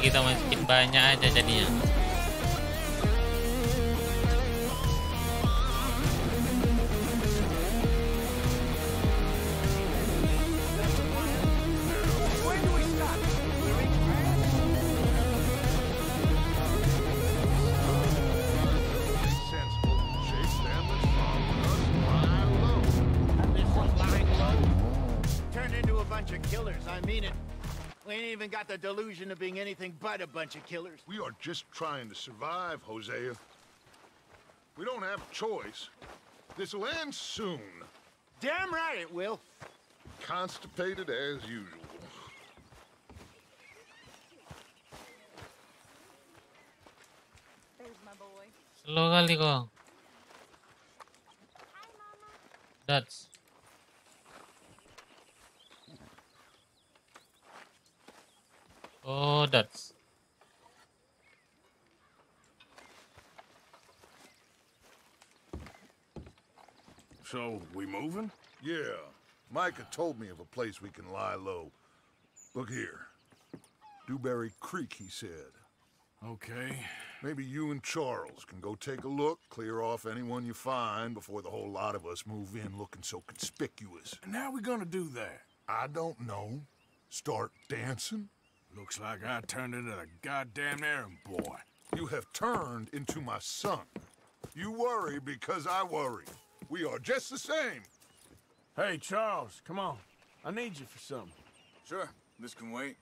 kita makin banyak aja jadinya. Even got the delusion of being anything but a bunch of killers. We are just trying to survive, Hosea. We don't have a choice. This'll end soon. Damn right it will. Constipated as usual. There's my. Slow kali kok. That's Oh, that's. So, we moving? Yeah. Micah told me of a place we can lie low. Look here. Dewberry Creek, he said. Okay. Maybe you and Charles can go take a look, clear off anyone you find before the whole lot of us move in looking so conspicuous. And how we gonna do that? I don't know. Start dancing? Looks like I turned into a goddamn errand boy. You have turned into my son. You worry because I worry. We are just the same. Hey, Charles, come on. I need you for something. Sure, this can wait.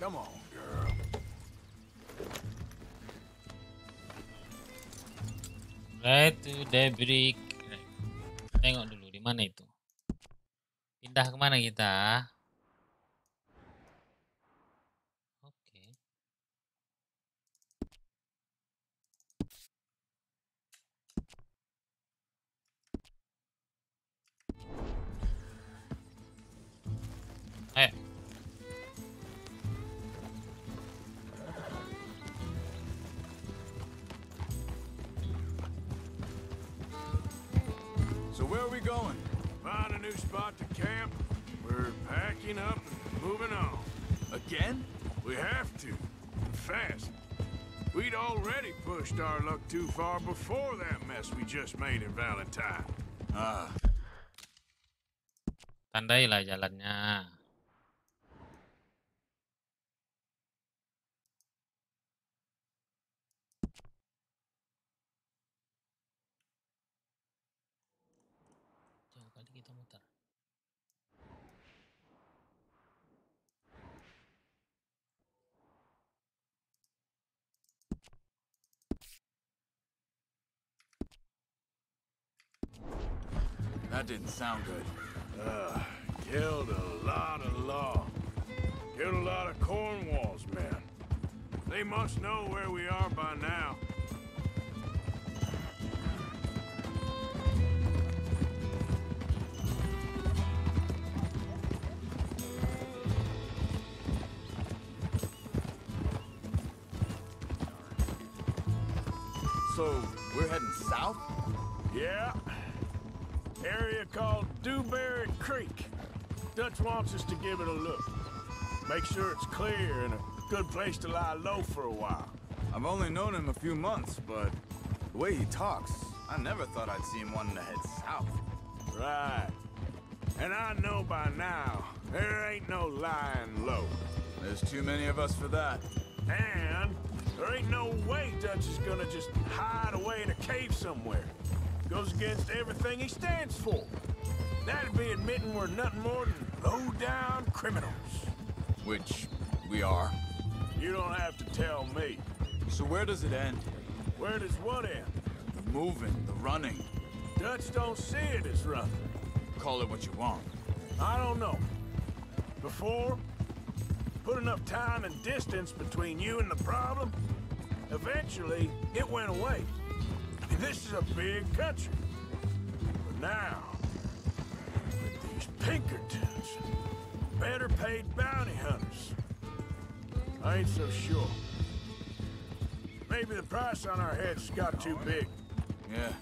Come on, Right to brick. Tengok dulu di mana itu. Pindah ke mana kita? Oke. New spot to camp. We're packing up and moving on. Again? We have to. And fast. We'd already pushed our luck too far before that mess we just made in Valentine. Ah, Tandailah jalannya. That didn't sound good. Uh, killed a lot of law. Killed a lot of Cornwall's men. They must know where we are by now. So, we're heading south? Yeah. Area called Dewberry Creek. Dutch wants us to give it a look. Make sure it's clear and a good place to lie low for a while. I've only known him a few months, but the way he talks, I never thought I'd see him wanting to head south. Right. And I know by now, there ain't no lying low. There's too many of us for that. And there ain't no way Dutch is gonna just hide away in a cave somewhere. Goes against everything he stands for. That'd be admitting we're nothing more than low-down criminals. Which we are. You don't have to tell me. So where does it end? Where does what end? The moving, the running. Dutch don't see it as running. Call it what you want. I don't know. Before, put enough time and distance between you and the problem, eventually it went away. This is a big country. But now, with these Pinkertons, better paid bounty hunters, I ain't so sure. Maybe the price on our heads got too big. Yeah,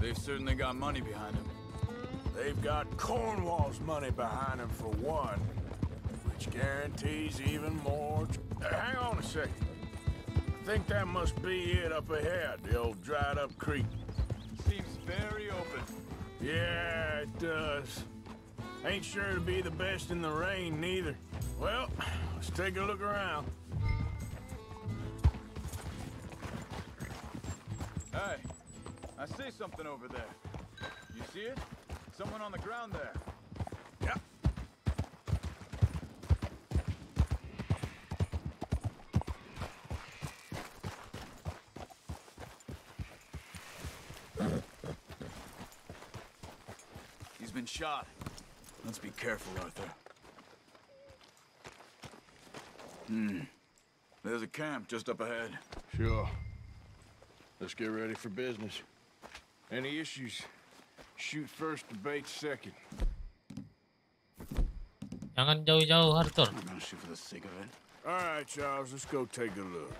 they've certainly got money behind them. They've got Cornwall's money behind them for one, which guarantees even more. Uh, hang on a second. I think that must be it up ahead, the old dried up creek. Seems very open. Yeah, it does. Ain't sure to be the best in the rain, neither. Well, let's take a look around. Hey, I see something over there. You see it? Someone on the ground there. Yeah. Been shot. Let's be careful, Arthur. Hmm. There's a camp just up ahead. Sure. Let's get ready for business. Any issues? Shoot first, debate second. Jangan jauh-jauh Arthur. I'm gonna shoot for the sake of it. All right, Charles, let's go take a look.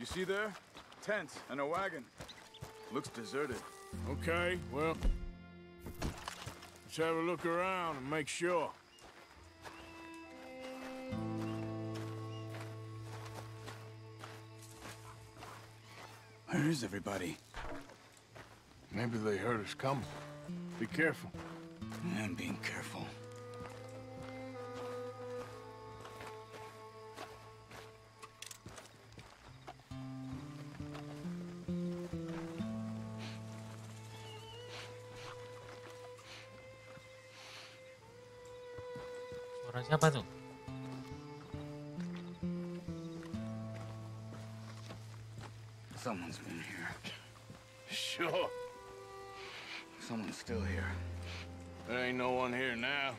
You see there? Tents and a wagon. Looks deserted. Okay, well, let's have a look around and make sure. Where is everybody? Maybe they heard us coming. Be careful. I'm being careful. Suara? Someone's been here. Sure. Someone's still here. There ain't no one here now.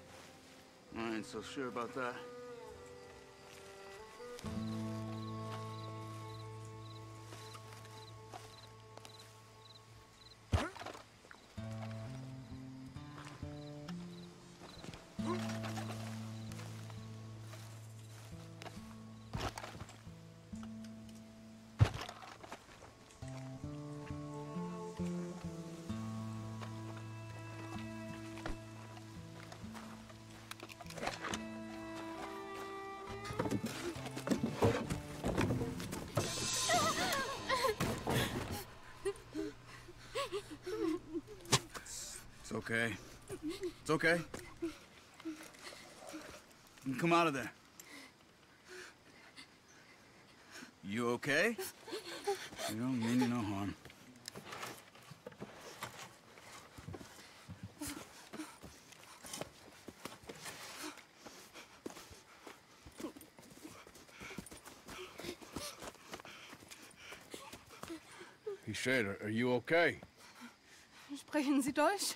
I ain't so sure about that. It's okay. It's okay. You Come out of there. You okay? You don't mean no harm. He said, "Are- are you okay? Sprechen Sie Deutsch?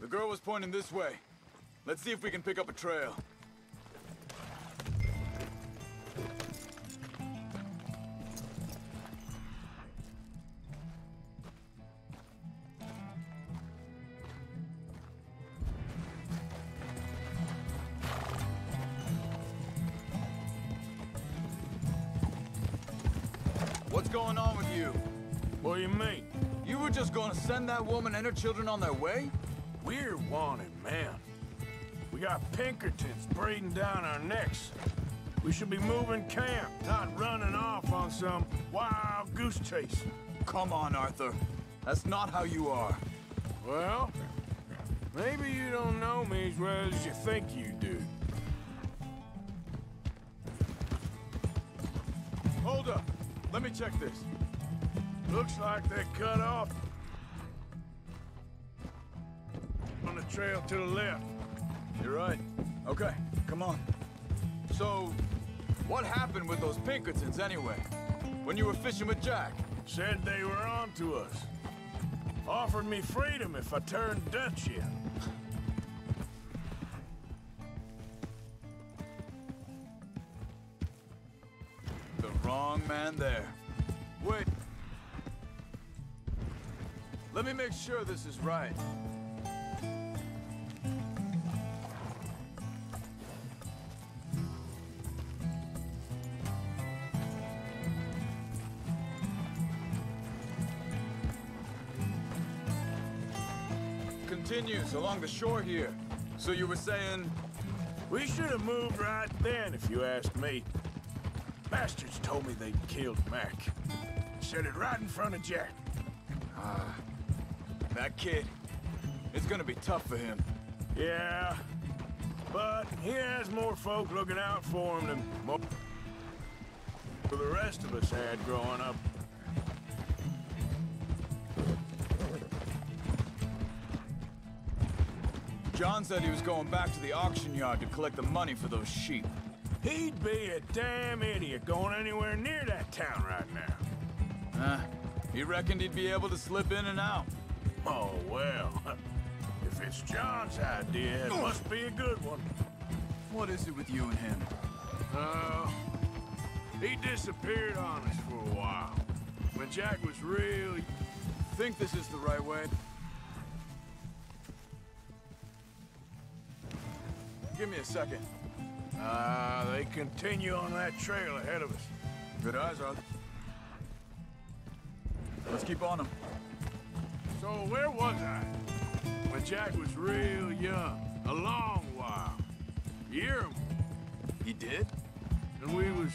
The girl was pointing this way. Let's see if we can pick up a trail. What's going on with you? What do you mean? You were just gonna send that woman and her children on their way? We're wanted, man. We got Pinkertons breathing down our necks. We should be moving camp, not running off on some wild goose chase. Come on, Arthur. That's not how you are. Well, maybe you don't know me as well as you think you do. Hold up. Let me check this. Looks like they cut off trail to the left. You're right. Okay, come on. So, what happened with those Pinkertons anyway? When you were fishing with Jack? Said they were on to us. Offered me freedom if I turned Dutch in. The wrong man there. Wait. Let me make sure this is right. Continues along the shore here. So you were saying We should have moved right then, if you asked me. Bastards told me they'd killed Mac. Said it right in front of Jack. Ah. That kid? It's gonna be tough for him. Yeah, but he has more folk looking out for him than most the rest of us had growing up. John said he was going back to the auction yard to collect the money for those sheep. He'd be a damn idiot going anywhere near that town right now. Huh? He reckoned he'd be able to slip in and out. Oh, well. If it's John's idea, it must be a good one. What is it with you and him? Uh, he disappeared on us for a while. When Jack was really... Think this is the right way? Give me a second. Ah, they continue on that trail ahead of us. Good eyes, Arthur. Let's keep on them. So where was I? When Jack was real young. A long while. Year He did? and we was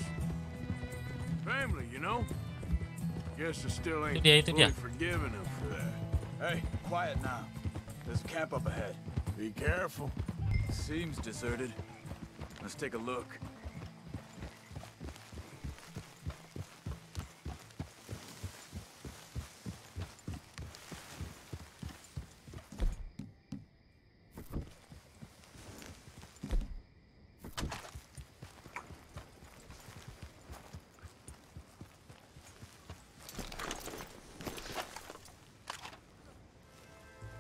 family, you know? Guess I still ain't Itu fully dia. forgiven him for that. Hey, quiet now. There's a camp up ahead. Be careful. Seems deserted. Let's take a look.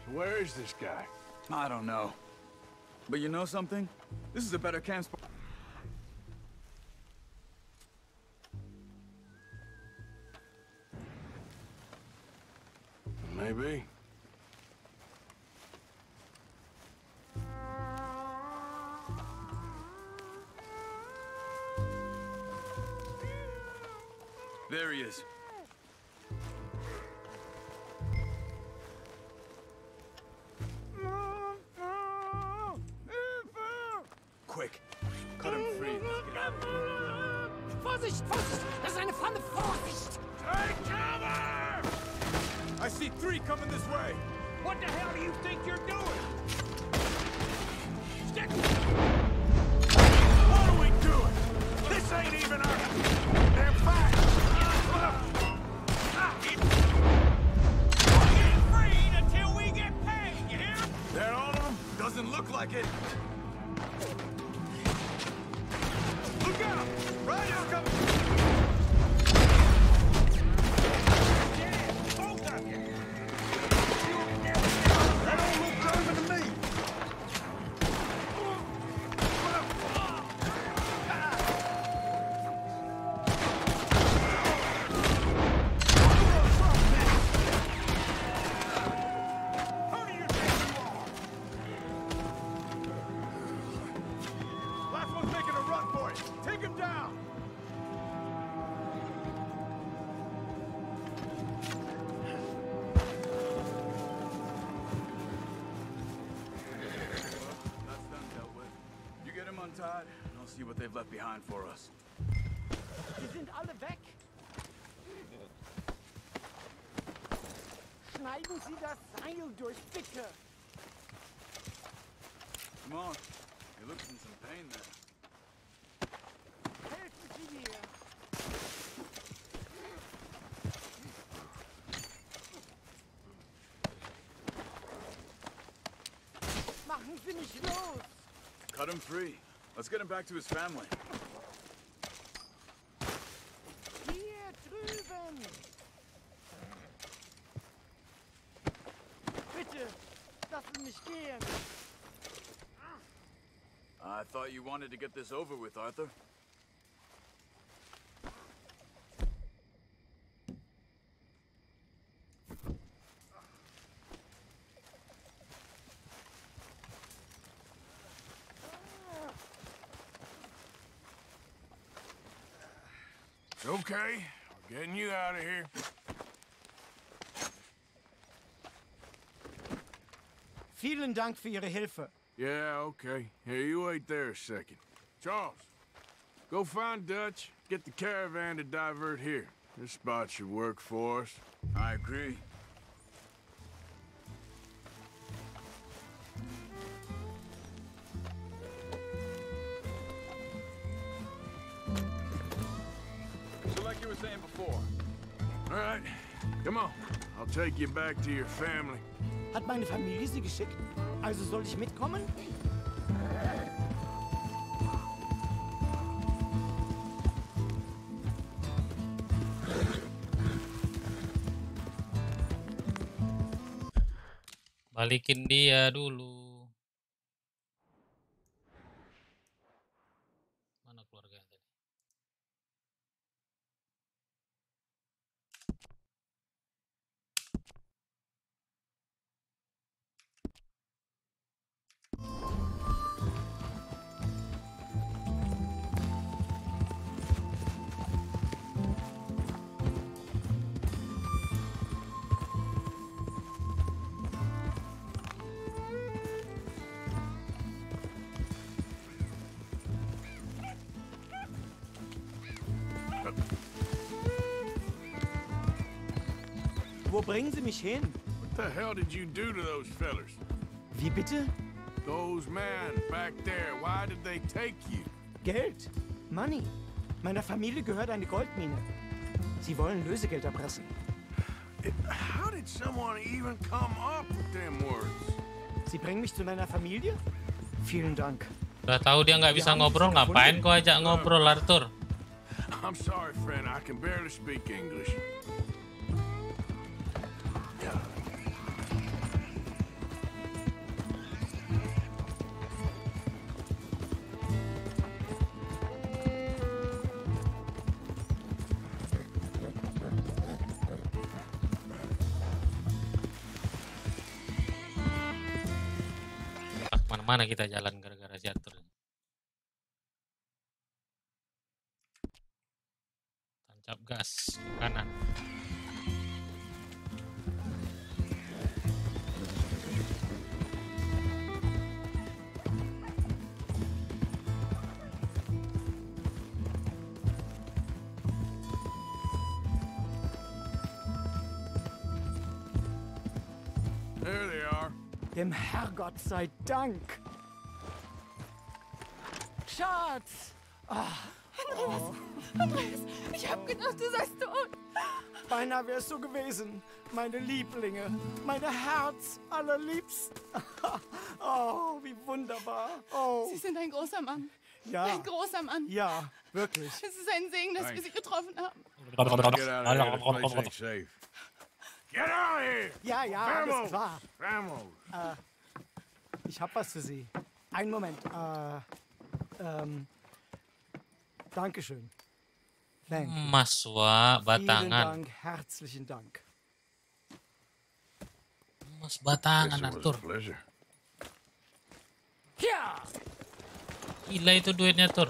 So where is this guy? I don't know. But you know something? This is a better camp spot. Eine Falle! Vorsicht! Take cover! I see three coming this way. What the hell do you think you're doing? Stick! What are we doing? This ain't even our I'll see what they've left behind for us. Sind alle weg! schneiden Sie das Seil durch, bitte. Come on. You're looking in some pain there. Helfen Sie mir. Machen Sie mich los. Cut him free. Let's get him back to his family. Hier drüben. Bitte, lassen mich gehen. I thought you wanted to get this over with, Arthur. Okay, we're getting you out of here. Vielen Dank für Ihre Hilfe. Yeah, okay. Here, you wait there a second. Charles, go find Dutch. Get the caravan to divert here. This spot should work for us. I agree. Saying before, All right, come on. I'll take you back to your family. Hat meine Familie Sie geschickt? Also soll ich mitkommen? Balikin dia dulu. Bringen Sie mich hin? What the hell did you do to those fellers? Wie bitte? Those men back there, why did they take you? Geld. Money. Meiner Familie gehört eine Goldmine. Sie wollen Lösegeld erpressen. How did someone even come up with them words? Sie bringen mich zu meiner Familie? Vielen Dank. Udah tahu dia nggak bisa ngobrol, ngapain kau ajak ngobrol Arthur? I'm sorry, friend. I can barely speak English. Ke mana-mana kita jalan gara-gara Arthur. Tancap gas ke kanan. There they are. Dem Herrgott sei Dank. Schatz! Andreas, ich hab gedacht, du seist tot. Beinahe wär's so gewesen. Meine Lieblinge. Meine Herz allerliebsten. oh, wie wunderbar. Oh, Sie sind ein großer Mann. ja. Ein großer Mann. Ja, wirklich. Es ist ein Segen, dass wir Thanks. Sie getroffen haben. Get out of here. Ja, ja, alles Vamos! klar. Vamos! Ich hab was für Sie. Einen Moment. Äh, ähm, Dankeschön. Thank you. Mas wa Vielen batangan. Dank, herzlichen Dank. Mas batangan Arthur. Gila itu duitnya Tur.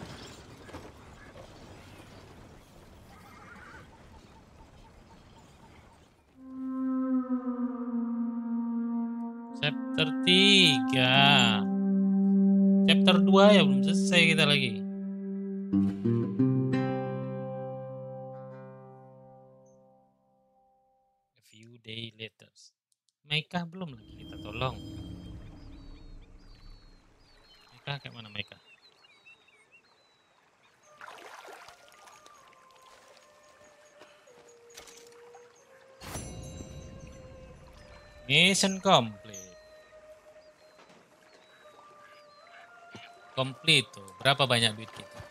3. Chapter 2 ya belum selesai kita lagi. A few day later. Meka belum lagi kita tolong. Meka kayak mana Meka? Mission complete. Complete tuh. Berapa banyak duit kita?